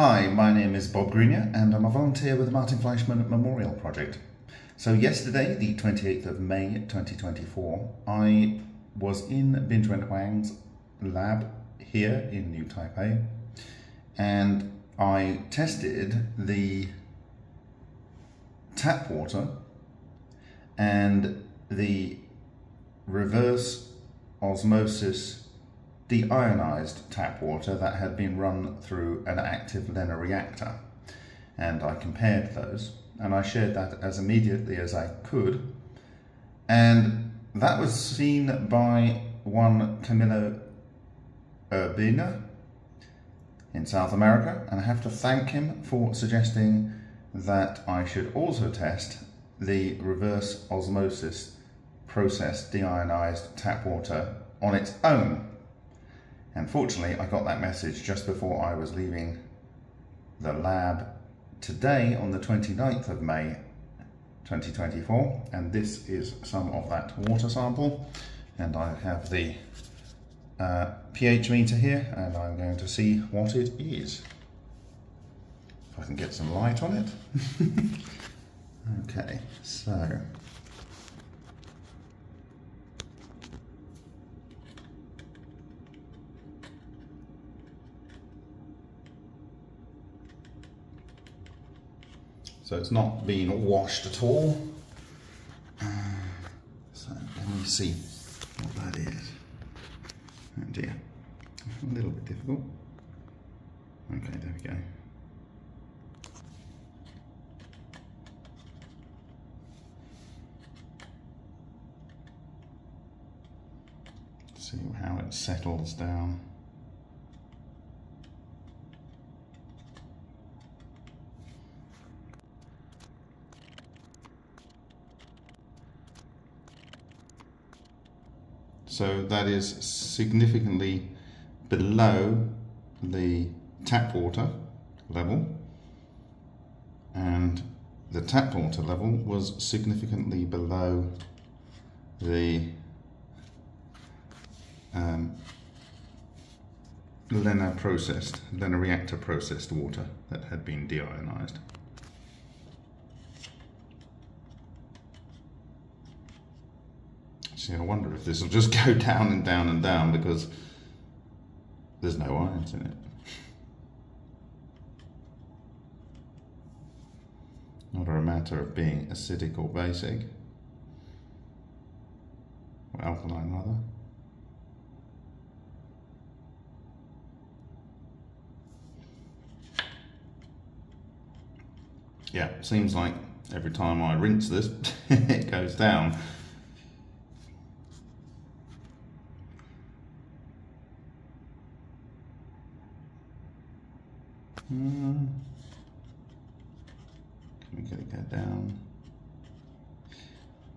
Hi, my name is Bob Greenyer and I'm a volunteer with the Martin Fleischmann Memorial Project. So yesterday, the 28th of May 2024, I was in Bin-Juine Huang's lab here in New Taipei and I tested the tap water and the reverse osmosis deionized tap water that had been run through an active LENR reactor. And I compared those and I shared that as immediately as I could. And that was seen by one Camilo Urbina in South America. And I have to thank him for suggesting that I should also test the reverse osmosis process deionized tap water on its own and fortunately, I got that message just before I was leaving the lab today on the 29th of May 2024 and this is some of that water sample and I have the uh, pH meter here and I'm going to see what it is. If I can get some light on it. okay, so So it's not being washed at all. Uh, so let me see what that is. Oh dear, a little bit difficult. Okay, there we go. See how it settles down. So that is significantly below the tap water level and the tap water level was significantly below the um, LENR processed, LENR reactor processed water that had been deionized. See, I wonder if this will just go down and down and down because there's no ions in it. Not a matter of being acidic or basic, or alkaline rather. Yeah, seems like every time I rinse this, it goes down. Can we get it down?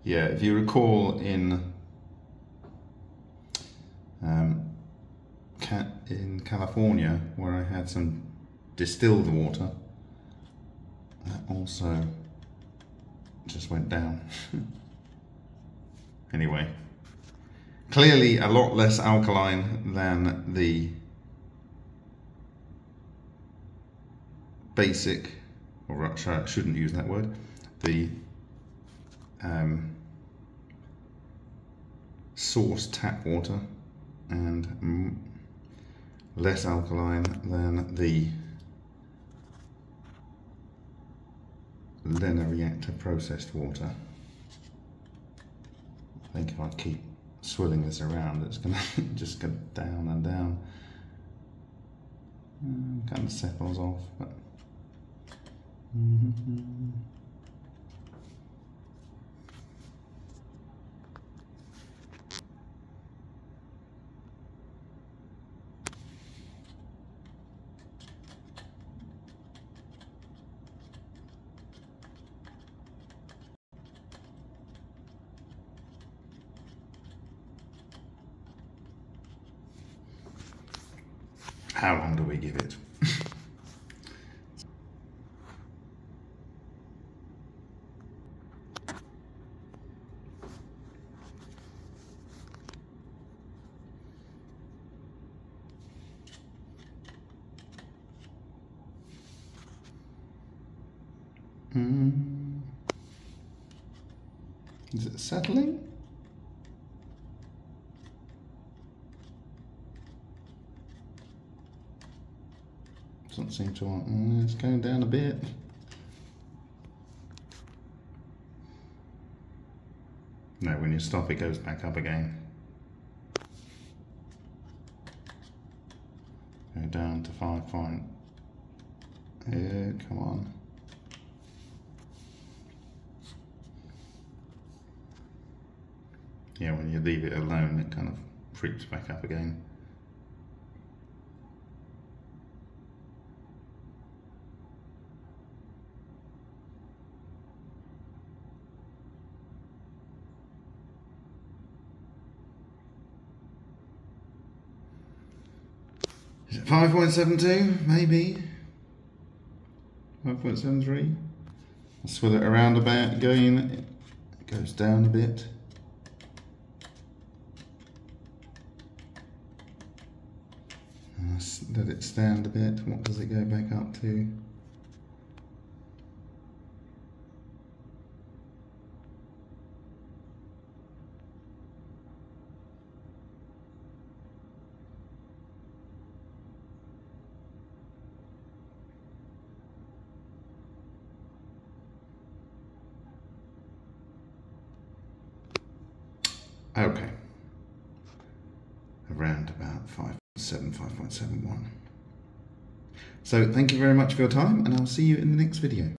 Yeah, if you recall in um, in California where I had some distilled water, that also just went down. anyway, clearly a lot less alkaline than the basic, or I shouldn't use that word, the um, source tap water and less alkaline than the LENR reactor processed water. I think if I keep swirling this around, it's going to just go down and down. And kind of settles off, but. Mm-hmm. How long do we give it? Is it settling? Doesn't seem to want, mm, it's going down a bit. No, when you stop it goes back up again. Go down to five point. Yeah, come on. Yeah, when you leave it alone, it kind of creeps back up again. Is it 5.72? Maybe. 5.73? I'll swivel it around a bit again. It goes down a bit. Let it stand a bit. What does it go back up to? Okay. Around about 5.7, 5.71. So thank you very much for your time and I'll see you in the next video.